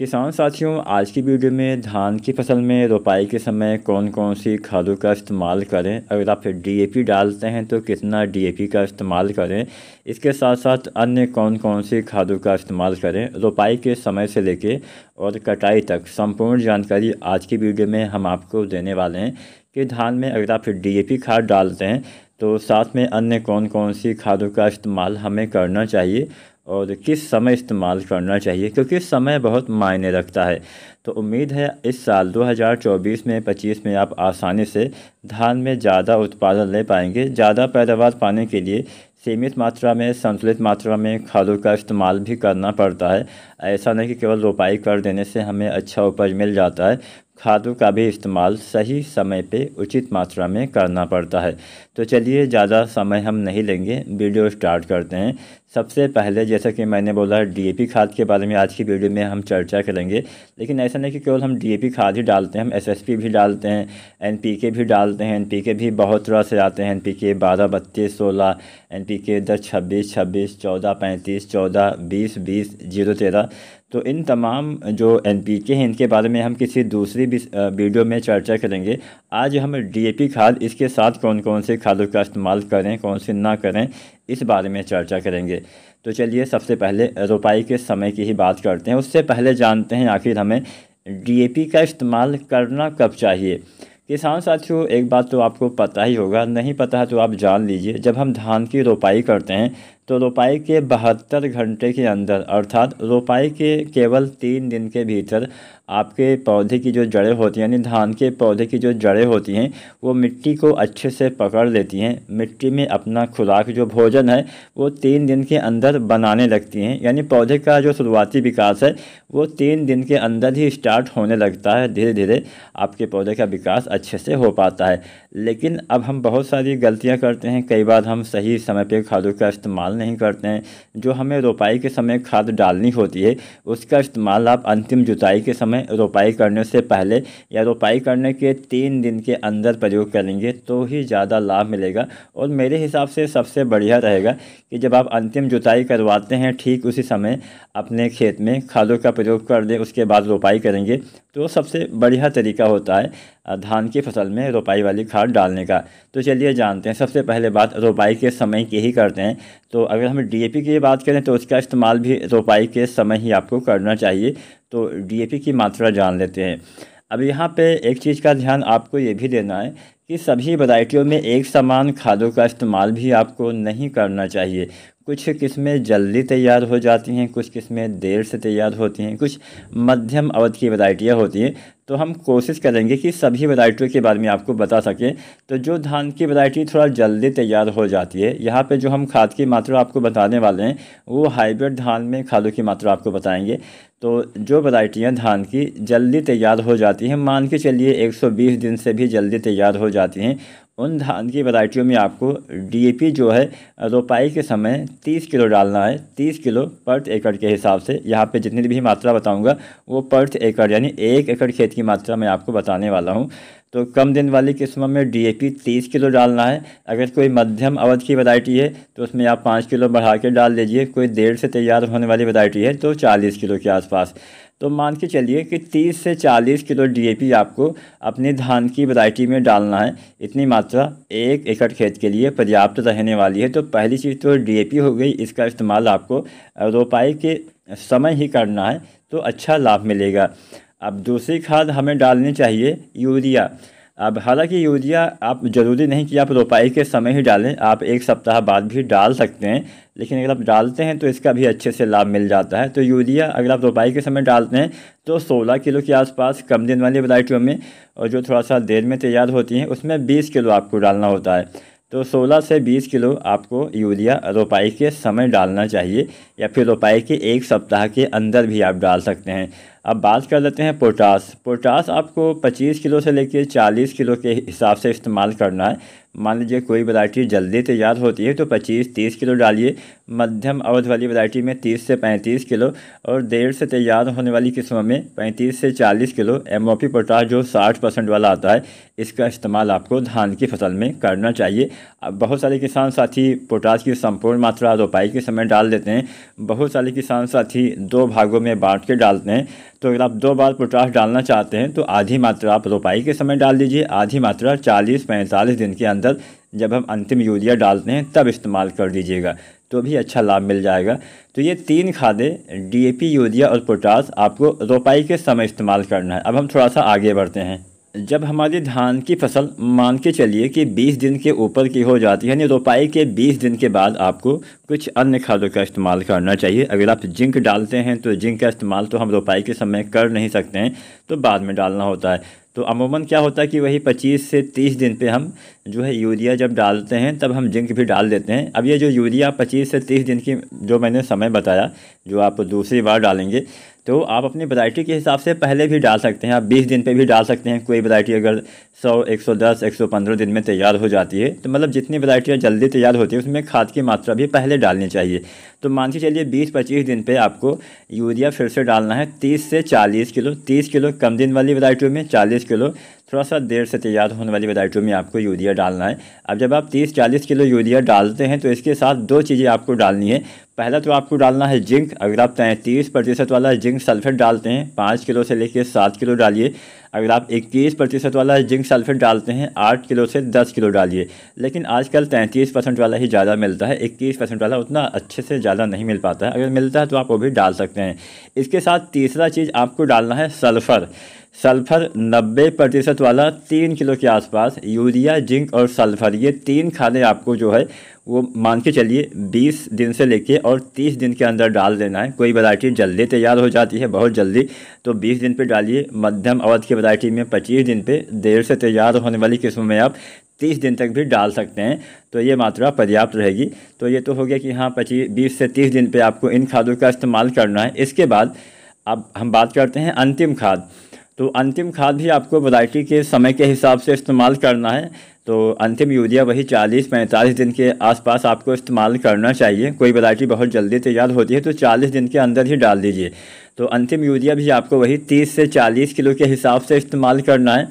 किसान साथियों, आज की वीडियो में धान की फ़सल में रोपाई के समय कौन कौन सी खादों का इस्तेमाल करें? अगर आप डीएपी डालते हैं तो कितना डीएपी का इस्तेमाल करें? इसके साथ साथ अन्य कौन कौन सी खादों का इस्तेमाल करें? रोपाई के समय से लेके और कटाई तक संपूर्ण जानकारी आज की वीडियो में हम आपको देने वाले हैं कि धान में अगर आप डी खाद डालते हैं तो साथ में अन्य कौन कौन सी खादों का इस्तेमाल हमें करना चाहिए? और किस समय इस्तेमाल करना चाहिए, क्योंकि समय बहुत मायने रखता है। तो उम्मीद है इस साल 2024 में 25 में आप आसानी से धान में ज़्यादा उत्पादन ले पाएँगे। ज़्यादा पैदावार पाने के लिए सीमित मात्रा में, संतुलित मात्रा में खादों का इस्तेमाल भी करना पड़ता है। ऐसा नहीं कि केवल रोपाई कर देने से हमें अच्छा उपज मिल जाता है खादों का भी इस्तेमाल सही समय पे उचित मात्रा में करना पड़ता है। तो चलिए, ज़्यादा समय हम नहीं लेंगे, वीडियो स्टार्ट करते हैं। सबसे पहले, जैसा कि मैंने बोला डीएपी खाद के बारे में आज की वीडियो में हम चर्चा करेंगे। लेकिन ऐसा नहीं कि केवल हम डीएपी खाद ही डालते हैं, हम एसएसपी भी डालते हैं एनपीके भी डालते हैं। एनपीके भी बहुत तरह से आते हैं। एनपीके बारह, बत्तीस, सोलह एनपीके दस, छब्बीस छब्बीस, चौदह, पैंतीस, चौदह, बीस बीस, ज़ीरो तेरह। तो इन तमाम जो एन पी के हैं, इनके बारे में हम किसी दूसरी भी वीडियो में चर्चा करेंगे। आज हम डीएपी खाद, इसके साथ कौन कौन से खादों का इस्तेमाल करें, कौन से ना करें, इस बारे में चर्चा करेंगे। तो चलिए, सबसे पहले रोपाई के समय की ही बात करते हैं। उससे पहले जानते हैं, आखिर हमें डीएपी का इस्तेमाल करना कब चाहिए। किसान साथियों, एक बात तो आपको पता ही होगा, नहीं पता है तो आप जान लीजिए। जब हम धान की रोपाई करते हैं तो रोपाई के बहत्तर घंटे के अंदर, अर्थात रोपाई के केवल तीन दिन के भीतर आपके पौधे की जो जड़ें होती हैं, यानी धान के पौधे की जो जड़ें होती हैं, वो मिट्टी को अच्छे से पकड़ लेती हैं। मिट्टी में अपना खुराक जो भोजन है, वो तीन दिन के अंदर बनाने लगती हैं। यानी पौधे का जो शुरुआती विकास है, वो तीन दिन के अंदर ही स्टार्ट होने लगता है। धीरे धीरे आपके पौधे का विकास अच्छे से हो पाता है। लेकिन अब हम बहुत सारी गलतियाँ करते हैं। कई बार हम सही समय पर खादों का इस्तेमाल नहीं करते हैं। जो हमें रोपाई के समय खाद डालनी होती है, उसका इस्तेमाल आप अंतिम जुताई के समय रोपाई करने से पहले या रोपाई करने के तीन दिन के अंदर प्रयोग करेंगे तो ही ज़्यादा लाभ मिलेगा। और मेरे हिसाब से सबसे बढ़िया रहेगा कि जब आप अंतिम जुताई करवाते हैं ठीक उसी समय अपने खेत में खादों का प्रयोग कर दें, उसके बाद रोपाई करेंगे तो सबसे बढ़िया तरीका होता है धान की फ़सल में रोपाई वाली खाद डालने का। तो चलिए जानते हैं, सबसे पहले बात रोपाई के समय की ही करते हैं। तो अगर हम डीएपी की बात करें तो उसका इस्तेमाल भी रोपाई के समय ही आपको करना चाहिए। तो डीएपी की मात्रा जान लेते हैं। अब यहाँ पे एक चीज़ का ध्यान आपको ये भी देना है कि सभी वैरायटियों में एक समान खादों का इस्तेमाल भी आपको नहीं करना चाहिए। कुछ किस्में जल्दी तैयार हो जाती हैं, कुछ किस्में देर से तैयार होती हैं, कुछ मध्यम अवधि की वैरायटियाँ होती हैं। तो हम कोशिश करेंगे कि सभी वैरायटियों के बारे में आपको बता सकें। तो जो धान की वैरायटी थोड़ा जल्दी तैयार हो जाती है, यहाँ पे जो हम खाद की मात्रा आपको बताने वाले हैं, वो हाइब्रिड धान में खादों की मात्रा आपको बताएँगे। तो जो वैरायटियाँ धान की जल्दी तैयार हो जाती हैं, मान के चलिए 120 दिन से भी जल्दी तैयार हो जाती हैं। उन धान की वैरायटियों में आपको डीएपी जो है, रोपाई के समय 30 किलो डालना है। 30 किलो पर एकड़ के हिसाब से। यहाँ पे जितनी भी मात्रा बताऊँगा, वो पर एकड़ यानी एक एकड़ खेत की मात्रा मैं आपको बताने वाला हूँ। तो कम दिन वाली किस्मों में डीएपी 30 किलो डालना है। अगर कोई मध्यम अवध की वैरायटी है तो उसमें आप पाँच किलो बढ़ा के डाल दीजिए। कोई देर से तैयार होने वाली वैरायटी है तो चालीस किलो के आसपास। तो मान के चलिए कि 30 से 40 किलो डीएपी आपको अपने धान की वैरायटी में डालना है। इतनी मात्रा एक एकड़ खेत के लिए पर्याप्त रहने वाली है। तो पहली चीज़ तो डीएपी हो गई। इसका इस्तेमाल आपको रोपाई के समय ही करना है तो अच्छा लाभ मिलेगा। अब दूसरी खाद हमें डालनी चाहिए यूरिया। अब हालाँकि यूरिया आप ज़रूरी नहीं कि आप रोपाई के समय ही डालें, आप एक सप्ताह बाद भी डाल सकते हैं, लेकिन अगर आप डालते हैं तो इसका भी अच्छे से लाभ मिल जाता है। तो यूरिया अगर आप रोपाई के समय डालते हैं तो 16 किलो के आसपास कम दिन वाली वैरायटियों में और जो थोड़ा सा देर में तैयार होती हैं, उसमें 20 किलो आपको डालना होता है। तो 16 से 20 किलो आपको यूरिया रोपाई के समय डालना चाहिए या फिर रोपाई के एक सप्ताह के अंदर भी आप डाल सकते हैं। अब बात कर लेते हैं पोटास। पोटास आपको 25 किलो से लेकर 40 किलो के हिसाब से इस्तेमाल करना है। मान लीजिए कोई वैरायटी जल्दी तैयार होती है तो 25-30 किलो डालिए। मध्यम अवधि वाली वैरायटी में 30 से 35 किलो और देर से तैयार होने वाली किस्मों में 35 से 40 kilo M O P potash जो 60 परसेंट वाला आता है, इसका इस्तेमाल आपको धान की फ़सल में करना चाहिए। अब बहुत सारे किसान साथी पोटास की संपूर्ण मात्रा रोपाई के समय डाल देते हैं। बहुत सारे किसान साथी दो भागों में बाँट के डालते हैं। तो अगर आप दो बार पोटास डालना चाहते हैं तो आधी मात्रा आप रोपाई के समय डाल दीजिए। आधी मात्रा चालीस पैंतालीस दिन के अंदर जब हम अंतिम यूरिया डालते हैं, तब इस्तेमाल कर दीजिएगा तो भी अच्छा लाभ मिल जाएगा। तो ये तीन खादें डीएपी यूरिया और पोटास आपको रोपाई के समय इस्तेमाल करना है। अब हम थोड़ा सा आगे बढ़ते हैं। जब हमारी धान की फ़सल मान के चलिए कि 20 दिन के ऊपर की हो जाती है, यानी रोपाई के 20 दिन के बाद आपको कुछ अन्य खादों का इस्तेमाल करना चाहिए। अगर आप जिंक डालते हैं तो जिंक का इस्तेमाल तो हम रोपाई के समय कर नहीं सकते हैं तो बाद में डालना होता है। तो अमूमन क्या होता है कि वही 25 से 30 दिन पे हम जो है यूरिया जब डालते हैं, तब हम जिंक भी डाल देते हैं। अब ये जो यूरिया 25 से 30 दिन की जो मैंने समय बताया, जो आप दूसरी बार डालेंगे तो आप अपनी वैरायटी के हिसाब से पहले भी डाल सकते हैं। आप 20 दिन पे भी डाल सकते हैं। कोई वैरायटी अगर 100, 110, 115 दिन में तैयार हो जाती है तो मतलब जितनी वैरायटियाँ जल्दी तैयार होती है उसमें खाद की मात्रा भी पहले डालनी चाहिए। तो मान के चलिए बीस पच्चीस दिन पे आपको यूरिया फिर से डालना है, तीस से चालीस किलो, तीस किलो कम दिन वाली वैरायटियों में चालीस किलो थोड़ा सा देर से तैयार होने वाली वैरायटियों में आपको यूरिया डालना है। अब जब आप तीस चालीस किलो यूरिया डालते हैं तो इसके साथ दो चीज़ें आपको डालनी है। पहला तो आपको डालना है जिंक, अगर आप तैंतीस प्रतिशत वाला जिंक सल्फेट डालते हैं, पाँच किलो से लेकर सात किलो डालिए अगर आप इक्कीस प्रतिशत वाला जिंक सल्फेट डालते हैं, आठ किलो से दस किलो डालिए। लेकिन आजकल तैंतीस परसेंट वाला ही ज़्यादा मिलता है, इक्कीस परसेंट वाला उतना अच्छे से ज़्यादा नहीं मिल पाता है। अगर मिलता है तो आप वो भी डाल सकते हैं। इसके साथ तीसरा चीज़ आपको डालना है सल्फ़र। सल्फ़र 90 प्रतिशत वाला तीन किलो के आसपास यूरिया, जिंक और सल्फ़र, ये तीन खादें आपको जो है वो मान के चलिए 20 दिन से लेके और 30 दिन के अंदर डाल देना है। कोई वैरायटी जल्दी तैयार हो जाती है, बहुत जल्दी। तो 20 दिन पे डालिए, मध्यम अवध की वैरायटी में 25 दिन पे देर से तैयार होने वाली किस्म में आप 30 दिन तक भी डाल सकते हैं। तो ये मात्रा पर्याप्त रहेगी। तो ये तो हो गया कि हाँ पच्चीस, बीस से तीस दिन पर आपको इन खादों का इस्तेमाल करना है। इसके बाद अब हम बात करते हैं अंतिम खाद। तो अंतिम खाद भी आपको वैरायटी के समय के हिसाब से इस्तेमाल करना है। तो अंतिम यूरिया वही 40-45 दिन के आसपास आपको इस्तेमाल करना चाहिए। कोई वैरायटी बहुत जल्दी तैयार होती है तो 40 दिन के अंदर ही डाल दीजिए। तो अंतिम यूरिया भी आपको वही 30 से 40 किलो के हिसाब से इस्तेमाल करना है।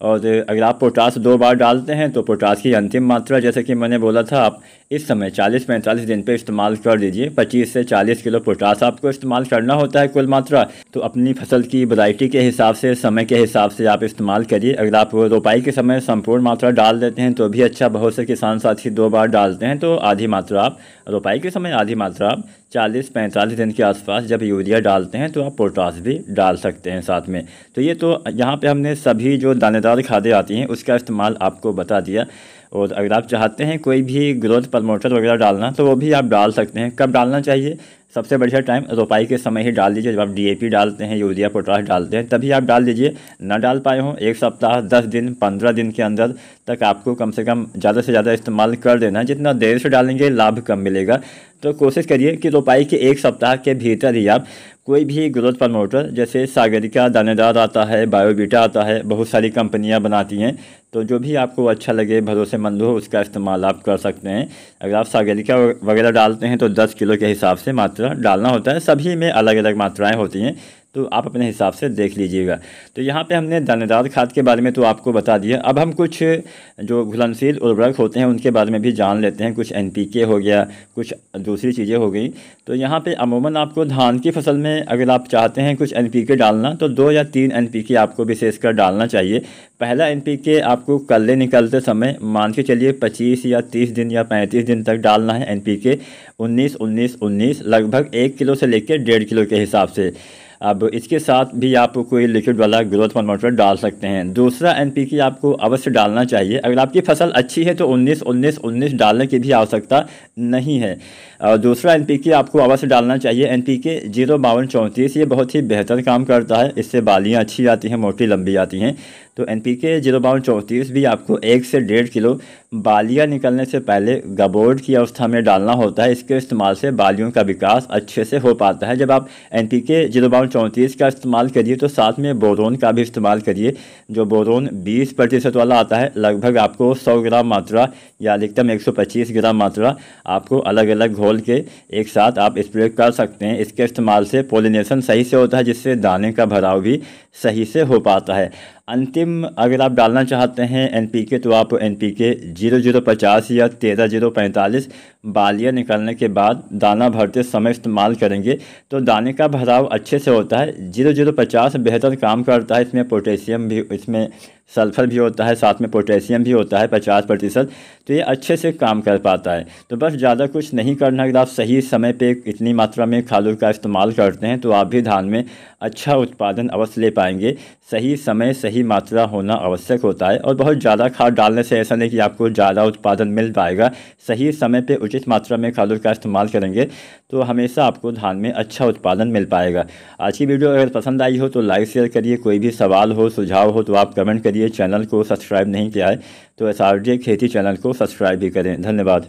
और अगर आप पोटास दो बार डालते हैं तो पोटास की अंतिम मात्रा, जैसे कि मैंने बोला था, आप इस समय 40-45 दिन पे इस्तेमाल कर दीजिए। 25 से 40 किलो पोटास आपको इस्तेमाल करना होता है कुल मात्रा। तो अपनी फ़सल की वैरायटी के हिसाब से, समय के हिसाब से आप इस्तेमाल करिए। अगर आप रोपाई के समय संपूर्ण मात्रा डाल देते हैं तो भी अच्छा। बहुत से किसान साथी दो बार डालते हैं तो आधी मात्रा आप रोपाई के समय आधी मात्रा आप चालीस, पैंतालीस दिन के आसपास जब यूरिया डालते हैं तो आप पोटास भी डाल सकते हैं साथ में। तो ये तो यहाँ पे हमने सभी जो दानेदार खादें आती हैं, उसका इस्तेमाल आपको बता दिया। और अगर आप चाहते हैं कोई भी ग्रोथ प्रमोटर वगैरह डालना तो वो भी आप डाल सकते हैं। कब डालना चाहिए? सबसे बढ़िया टाइम रोपाई के समय ही डाल दीजिए। जब आप डीएपी डालते हैं, यूरिया पोटास डालते हैं, तभी आप डाल दीजिए। ना डाल पाए हों, एक सप्ताह, दस दिन, पंद्रह दिन के अंदर तक आपको कम से कम ज़्यादा से ज़्यादा इस्तेमाल कर देना। है जितना देर से डालेंगे, लाभ कम मिलेगा। तो कोशिश करिए कि रोपाई के एक सप्ताह के भीतर ही आप कोई भी ग्रोथ प्रमोटर जैसे सागरिका, दानेदार आता है बायोबीटा आता है, बहुत सारी कंपनियाँ बनाती हैं तो जो भी आपको अच्छा लगे, भरोसेमंद हो, उसका इस्तेमाल आप कर सकते हैं। अगर आप सागरिका वगैरह डालते हैं तो 10 किलो के हिसाब से मात्रा डालना होता है सभी में अलग अलग मात्राएँ होती हैं। तो आप अपने हिसाब से देख लीजिएगा। तो यहाँ पे हमने दानेदार खाद के बारे में तो आपको बता दिया। अब हम कुछ जो घुलनशील उर्वरक होते हैं, उनके बारे में भी जान लेते हैं। कुछ एन हो गया, कुछ दूसरी चीज़ें हो गई। तो यहाँ पे अमूमन आपको धान की फ़सल में अगर आप चाहते हैं कुछ एन डालना तो दो या तीन एन आपको विशेषकर डालना चाहिए। पहला एन आपको कल्ले निकलते समय, मान के चलिए पच्चीस या तीस दिन या पैंतीस दिन तक डालना है एन पी के उन्नीस उन्नीस उन्नीस, लगभग एक किलो से लेकर डेढ़ किलो के हिसाब से। अब इसके साथ भी आप कोई लिक्विड वाला ग्रोथ प्रमोटर डाल सकते हैं। दूसरा एन आपको अवश्य डालना चाहिए। अगर आपकी फ़सल अच्छी है तो 19 19 19 डालने की भी आवश्यकता नहीं है। और दूसरा एन आपको अवश्य डालना चाहिए। एन पी के ज़ीरो बावन चौंतीस, ये बहुत ही बेहतर काम करता है। इससे बालियाँ अच्छी आती हैं, मोटी लंबी आती हैं। तो एन पी के ज़ीरो बावन चौंतीस भी आपको एक से डेढ़ किलो बालियाँ निकलने से पहले गबोर्ड की अवस्था में डालना होता है। इसके इस्तेमाल से बालियों का विकास अच्छे से हो पाता है। जब आप एन पी के ज़ीरो बावन चौंतीस का इस्तेमाल करिए तो साथ में बोरोन का भी इस्तेमाल करिए, जो बोरोन बीस प्रतिशत वाला आता है। लगभग आपको सौ ग्राम मात्रा या अधिकतम एक सौ पच्चीस ग्राम मात्रा आपको अलग अलग घोल के एक साथ आप स्प्रे कर सकते हैं। इसके इस्तेमाल से पोलिनेशन सही से होता है, जिससे दाने का भराव भी सही से हो पाता है। अंतिम अगर आप डालना चाहते हैं एनपीके तो आप एनपीके ज़ीरो ज़ीरो पचास या तेरह ज़ीरो पैंतालीस बालियाँ निकलने के बाद दाना भरते समय इस्तेमाल करेंगे। तो दाने का भराव अच्छे से होता है, ज़ीरो ज़ीरो पचास बेहतर काम करता है, इसमें पोटेशियम भी, इसमें सल्फ़र भी होता है, साथ में पोटेशियम भी होता है, पचास प्रतिशत तो ये अच्छे से काम कर पाता है। तो बस ज़्यादा कुछ नहीं करना, अगर आप सही समय पे इतनी मात्रा में खालू का इस्तेमाल करते हैं तो आप भी धान में अच्छा उत्पादन अवश्य ले पाएँगे। सही समय, सही मात्रा होना आवश्यक होता है और बहुत ज़्यादा खाद डालने से ऐसा नहीं कि आपको ज़्यादा उत्पादन मिल पाएगा। सही समय पर उचित मात्रा में खाद का इस्तेमाल करेंगे तो हमेशा आपको धान में अच्छा उत्पादन मिल पाएगा। आज की वीडियो अगर पसंद आई हो तो लाइक, शेयर करिए। कोई भी सवाल हो, सुझाव हो तो आप कमेंट करिए। चैनल को सब्सक्राइब नहीं किया है तो एस खेती चैनल को सब्सक्राइब भी करें। धन्यवाद।